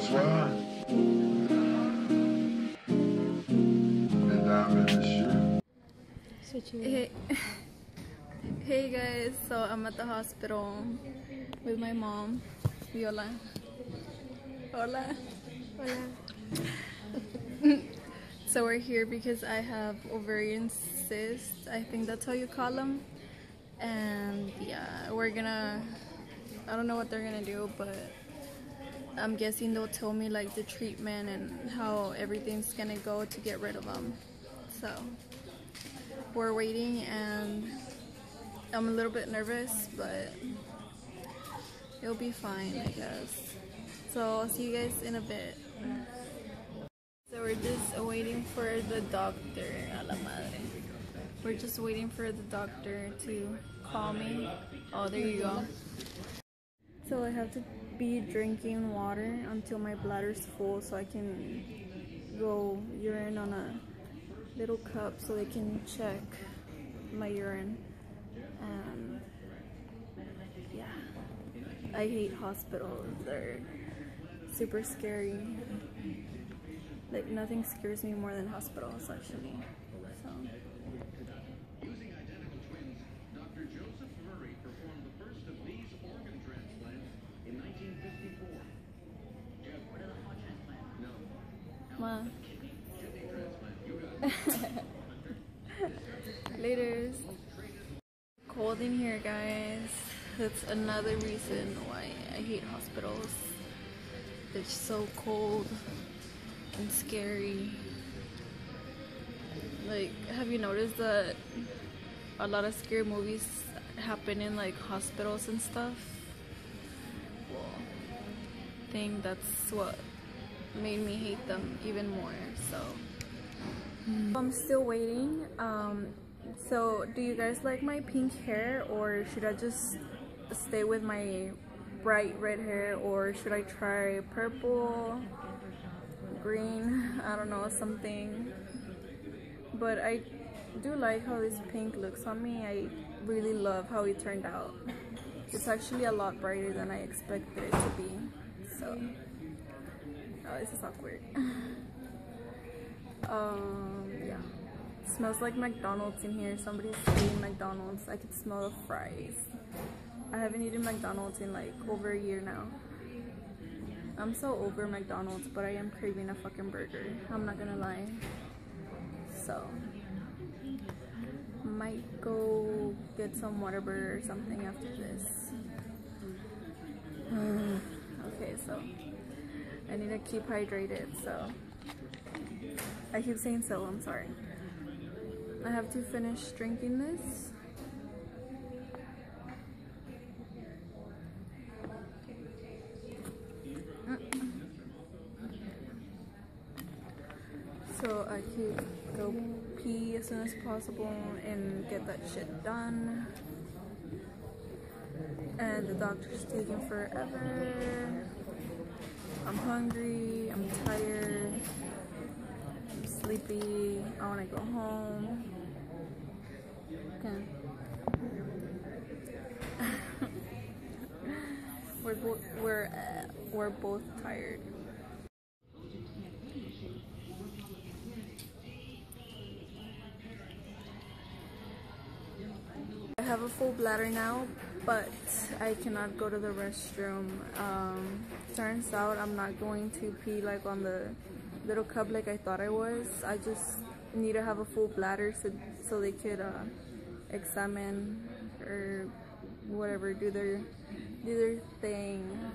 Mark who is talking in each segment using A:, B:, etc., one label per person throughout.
A: Bonsoir. Mesdames et messieurs.
B: Hey, hey guys, so I'm at the hospital with my mom, Viola. Hola.
C: Hola.
B: So we're here because I have ovarian cyst. I think that's how you call them. And yeah, we're gonna. I don't know what they're gonna do, but I'm guessing they'll tell me like the treatment and how everything's gonna go to get rid of them. So we're waiting, and I'm a little bit nervous, but it'll be fine, I guess. So I'll see you guys in a bit. So we're just waiting for the doctor, a la madre. We're just waiting for the doctor to call me. Oh, there you go. So I have to be drinking water until my bladder's full so I can go urine on a little cup so they can check my urine. And yeah, I hate hospitals. They're super scary. Like nothing scares me more than hospitals actually.
D: It.
B: Laters. Cold in here, guys. That's another reason why I hate hospitals. It's so cold and scary. Like, have you noticed that a lot of scary movies happen in like hospitals and stuff? Well, I think that's what made me hate them even more. So. I'm still waiting. Um, so, do you guys like my pink hair, or should I just stay with my bright red hair, or should I try purple, green? I don't know, something. But I do like how this pink looks on me. I really love how it turned out. It's actually a lot brighter than I expected it to be. So, oh, this is awkward. Um, yeah. smells like McDonald's in here. Somebody's eating McDonald's. I could smell the fries. I haven't eaten McDonald's in like over a year now. I'm so over McDonald's, but I am craving a fucking burger. I'm not gonna lie. So, might go get some Whataburger or something after this. okay, so I need to keep hydrated, so. I keep saying so, I'm sorry. I have to finish drinking this. Mm. So I could go pee as soon as possible and get that shit done. And the doctor's taking forever. I'm hungry, I'm tired I'm sleepy. I want to go home. Okay. we're we're uh, we're both tired. I have a full bladder now, but I cannot go to the restroom. Um, turns out I'm not going to pee like on the little cup like I thought I was. I just need to have a full bladder so, so they could uh, examine or whatever, do their, do their thing.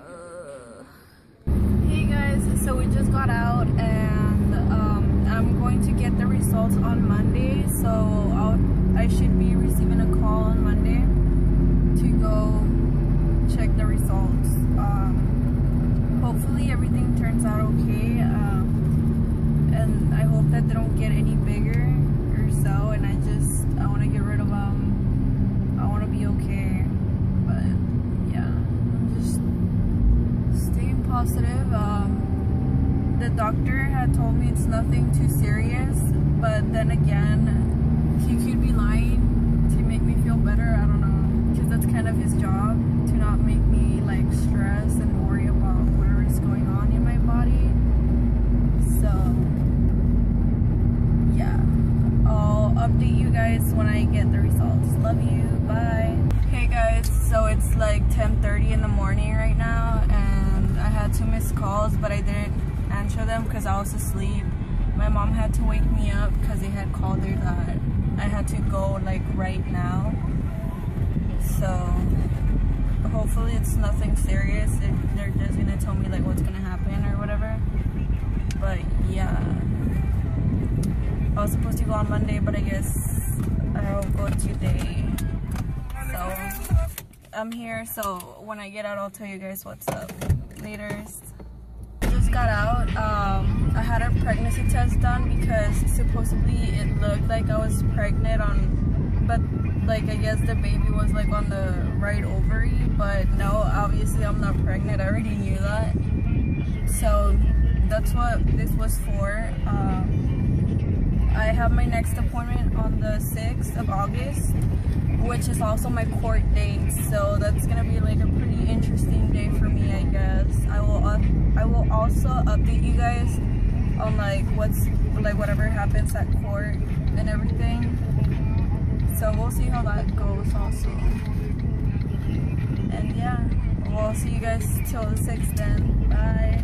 B: Uh. Hey guys, so we just got out and um, I'm going to get the results on Monday. So I'll, I should be receiving call on Monday to go check the results. Um, hopefully everything turns out okay um, and I hope that they don't get any bigger or so and I just I want to get rid of them I want to be okay but yeah I'm just staying positive um, the doctor had told me it's nothing too serious but then again like stress and worry about whatever is going on in my body. So yeah, I'll update you guys when I get the results. Love you, bye. Hey guys, so it's like 10.30 in the morning right now and I had two missed calls but I didn't answer them because I was asleep. My mom had to wake me up because they had called her that uh, I had to go like right now. So hopefully it's nothing serious. They're, they're just gonna tell me like what's gonna happen or whatever. But yeah, I was supposed to go on Monday, but I guess I'll go today. So I'm here. So when I get out, I'll tell you guys what's up. Later. Just got out. Um, I had a pregnancy test done because supposedly it looked like I was pregnant on, but like I guess the baby was like on the right ovary, but no, obviously I'm not pregnant. I already knew that. So that's what this was for. Um, I have my next appointment on the 6th of August, which is also my court date. So that's gonna be like a pretty interesting day for me, I guess. I will uh, I will also update you guys on like what's like whatever happens at court and everything. So we'll see how that goes also. And yeah, we'll see you guys till the 6th then. Bye.